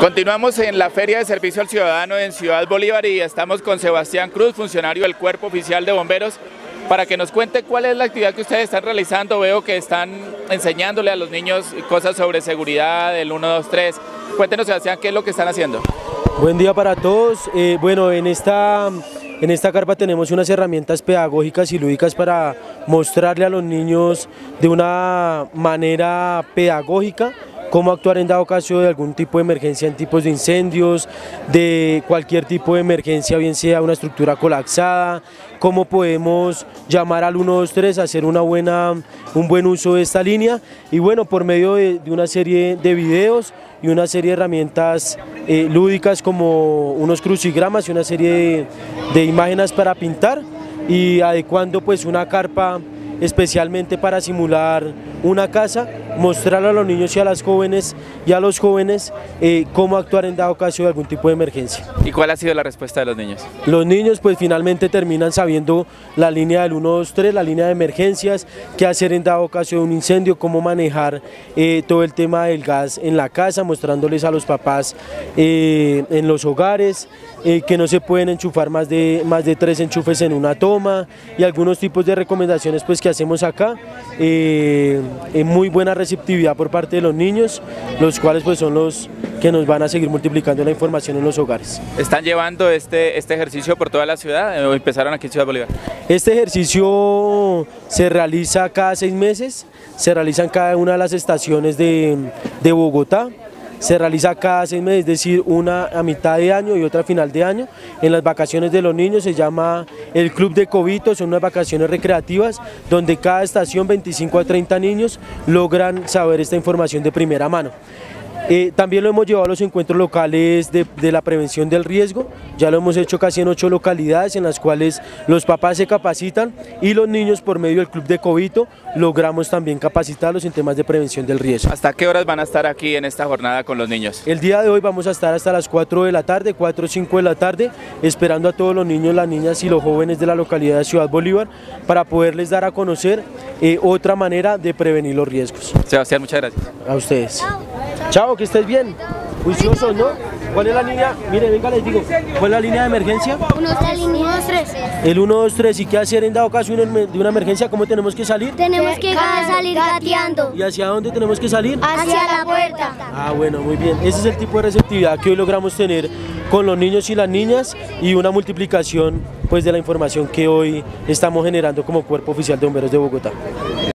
Continuamos en la Feria de Servicio al Ciudadano en Ciudad Bolívar y estamos con Sebastián Cruz, funcionario del Cuerpo Oficial de Bomberos, para que nos cuente cuál es la actividad que ustedes están realizando. Veo que están enseñándole a los niños cosas sobre seguridad, el 1, 2, 3. Cuéntenos, Sebastián, qué es lo que están haciendo. Buen día para todos. Eh, bueno, en esta, en esta carpa tenemos unas herramientas pedagógicas y lúdicas para mostrarle a los niños de una manera pedagógica cómo actuar en dado caso de algún tipo de emergencia en tipos de incendios, de cualquier tipo de emergencia, bien sea una estructura colapsada, cómo podemos llamar al 123 a hacer una buena, un buen uso de esta línea. Y bueno, por medio de, una serie de videos y una serie de herramientas eh, lúdicas como unos crucigramas y una serie de, de imágenes para pintar y adecuando pues una carpa especialmente para simular una casa, mostrarle a los niños y a las jóvenes y a los jóvenes eh, cómo actuar en dado caso de algún tipo de emergencia. ¿Y cuál ha sido la respuesta de los niños? Los niños pues finalmente terminan sabiendo la línea del 123, la línea de emergencias, qué hacer en dado caso de un incendio, cómo manejar eh, todo el tema del gas en la casa, mostrándoles a los papás eh, en los hogares, que no se pueden enchufar más de, más de tres enchufes en una toma y algunos tipos de recomendaciones pues que hacemos acá muy buena receptividad por parte de los niños, los cuales pues son los que nos van a seguir multiplicando la información en los hogares. ¿Están llevando este, este ejercicio por toda la ciudad o empezaron aquí en Ciudad Bolívar? Este ejercicio se realiza cada seis meses, se realiza en cada una de las estaciones de, de Bogotá, se realiza cada seis meses, es decir, una a mitad de año y otra a final de año. En las vacaciones de los niños se llama el Club de Cobito, son unas vacaciones recreativas donde cada estación, 25 a 30 niños, logran saber esta información de primera mano. Eh, también lo hemos llevado a los encuentros locales de, la prevención del riesgo, ya lo hemos hecho casi en ocho localidades en las cuales los papás se capacitan y los niños por medio del Club de Cobito logramos también capacitarlos en temas de prevención del riesgo. ¿Hasta qué horas van a estar aquí en esta jornada con los niños? El día de hoy vamos a estar hasta las 4 de la tarde, 4 o 5 de la tarde, esperando a todos los niños, las niñas y los jóvenes de la localidad de Ciudad Bolívar para poderles dar a conocer eh, otra manera de prevenir los riesgos. Sebastián, muchas gracias. A ustedes. Chao, que estés bien. Juiciosos, ¿no? ¿Cuál es la línea? Mire, venga, les digo. ¿Cuál es la línea de emergencia? 123. El 123. ¿Y qué hacer en dado caso de una emergencia? ¿Cómo tenemos que salir? Tenemos que salir gateando. ¿Y hacia dónde tenemos que salir? Hacia la puerta. Ah, bueno, muy bien. Ese es el tipo de receptividad que hoy logramos tener con los niños y las niñas y una multiplicación pues de la información que hoy estamos generando como Cuerpo Oficial de Bomberos de Bogotá.